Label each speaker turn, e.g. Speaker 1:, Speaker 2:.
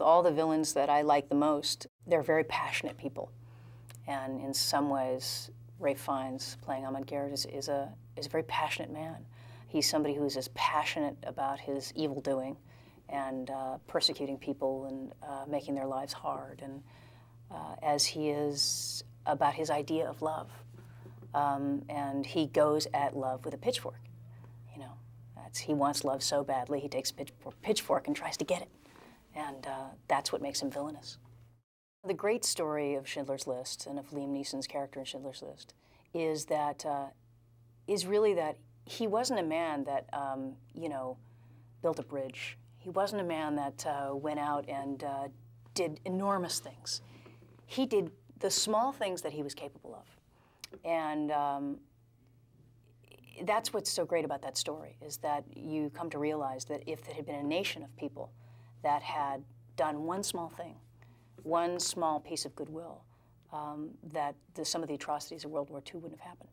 Speaker 1: All the villains that I like the most, they're very passionate people. And in some ways, Ralph Fiennes, playing Amon Goeth, is, is, a, is a very passionate man. He's somebody who's as passionate about his evil doing and uh, persecuting people and uh, making their lives hard, and uh, as he is about his idea of love. Um, and he goes at love with a pitchfork. You know, that's, he wants love so badly, he takes a pitchfork and tries to get it. And uh, that's what makes him villainous. The great story of Schindler's List and of Liam Neeson's character in Schindler's List is that uh, is really that he wasn't a man that um, you know built a bridge. He wasn't a man that uh, went out and uh, did enormous things. He did the small things that he was capable of, and um, that's what's so great about that story is that you come to realize that if it had been a nation of people that had done one small thing, one small piece of goodwill, um, that the, some of the atrocities of World War II wouldn't have happened.